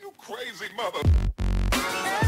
You crazy mother.